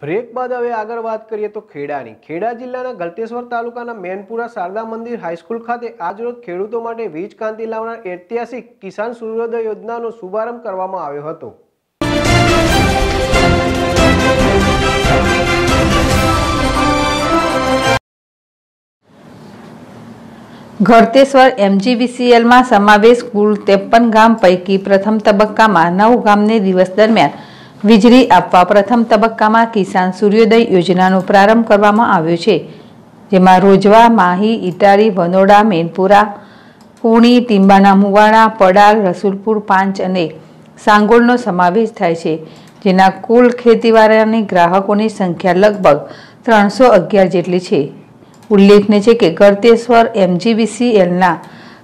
Break બાદ હવે આગળ વાત કરીએ તો ખેડાની. ખેડા જિલ્લાના ગલતેશ્વર તાલુકાના મેનપુરા શારદા મંદિર હાઈસ્કૂલ ખાતે આજરોજ ખેડૂતો માટે વીજ ક્રાંતિ લાવનાર ઐતિહાસિક કિસાન સૂર્યોદય યોજનાનો શુભારંભ કરવામાં આવ્યો હતો. ઘરતેશ્વર એમજીવીસીએલમાં સમાવેશ કુલ ત્રેપન ગામ પૈકી પ્રથમ તબક્કામાં નવ ગામને દિવસ દરમિયાન વીજળી આપવા પ્રથમ તબક્કામાં કિસાન સૂર્યોદય યોજનાનો પ્રારંભ કરવામાં આવ્યો છે, જેમાં રોજવા, માહી, ઇટારી, વનોડા, મેનપુરા, પૂણી, ટીંબાના મુવાડા, પડાલ, રસુલપુર, પાંચ અને સાંગોળનો સમાવેશ થાય છે, જેના કુલ ખેતીવાળાની ગ્રાહકોની સંખ્યા લગભગ ત્રણસો અગિયાર જેટલી છે. ઉલ્લેખનીય છે કે ગળતેશ્વર એમજીવીસીએલના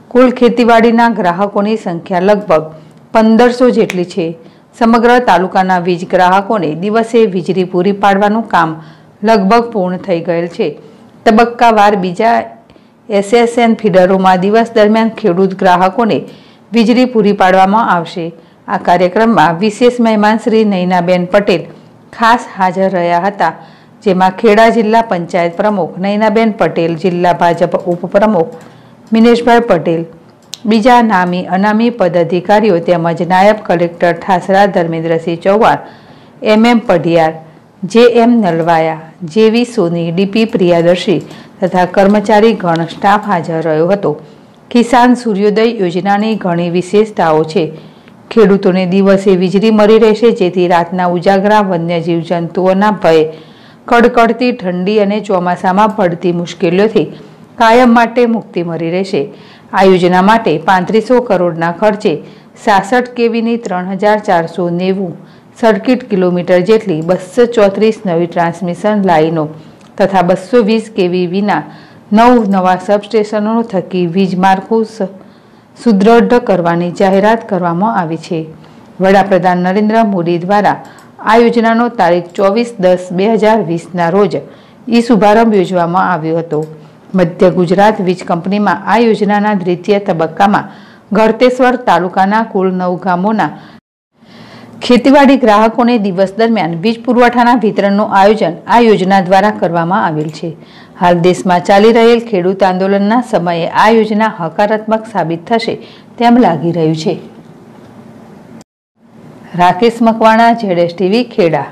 કુલ ખેતીવાડીના ગ્રાહકોની સંખ્યા લગભગ પંદરસો જેટલી છે. સમગ્ર તાલુકાના વીજ ગ્રાહકોને દિવસે વીજળી પૂરી પાડવાનું કામ લગભગ પૂર્ણ થઈ ગયેલ છે. તબક્કાવાર બીજા એસએસએન ફીડરોમાં દિવસ દરમિયાન ખેડૂત ગ્રાહકોને વીજળી પૂરી પાડવામાં આવશે. આ કાર્યક્રમમાં વિશેષ મહેમાન શ્રી નૈનાબેન પટેલ ખાસ હાજર રહ્યા હતા, જેમાં ખેડા જિલ્લા પંચાયત પ્રમુખ નૈનાબેન પટેલ, જિલ્લા ભાજપ ઉપપ્રમુખ મિનેશભાઈ પટેલ બીજા નામી અનામી પદાધિકારીઓ તેમજ નાયબ collector Thasra Dharmendrasinh Chauhan M M Padhiyar J M Nalvaya, જેવી સોની ડીપી પ્રિયાદર્શી તથા કર્મચારી ગણ સ્ટાફ હાજર રહ્યો હતો. કિસાન સૂર્યોદય યોજનાની ઘણી વિશેષતાઓ છે. ખેડૂતોને દિવસે વીજળી મળી રહેશે, જેથી રાતના ઉજાગરા વન્યજીવ જંતુઓના ભય કડકડતી ઠંડી અને ચોમાસામાં પડતી મુશ્કેલીઓથી કાયમ માટે મુક્તિ મળી રહેશે. આ યોજના માટે પાંત્રીસો કરોડના ખર્ચે સાસઠ કેવીની ત્રણ હજાર ચારસો નેવું સર્કિટ કિલોમીટર જેટલી બસો ચોત્રીસ નવી ટ્રાન્સમિશન લાઇનો તથા બસો વીસ કેવી વિના નવ નવા સબસ્ટેશનો થકી વીજ માળખું સુદૃઢ કરવાની જાહેરાત કરવામાં આવી છે. વડાપ્રધાન નરેન્દ્ર મોદી દ્વારા આ યોજનાનો તારીખ ચોવીસ દસ બે હજાર વીસના રોજ ઈ શુભારંભ યોજવામાં આવ્યો હતો. મધ્ય ગુજરાત વીજ કંપનીમાં આ યોજનાના દ્વિતીય તબક્કામાં ગળતેશ્વર તાલુકાના કુલ નવ ગામોના ખેતીવાડી ગ્રાહકોને દિવસ દરમિયાન વીજ પુરવઠાના વિતરણનું આયોજન આ યોજના દ્વારા કરવામાં આવેલ છે. હાલ દેશમાં ચાલી રહેલ ખેડૂત આંદોલનના સમયે આ યોજના હકારાત્મક સાબિત થશે તેમ લાગી રહ્યું છે. રાકેશ મકવાણા જેડેશ ટીવી, ખેડા.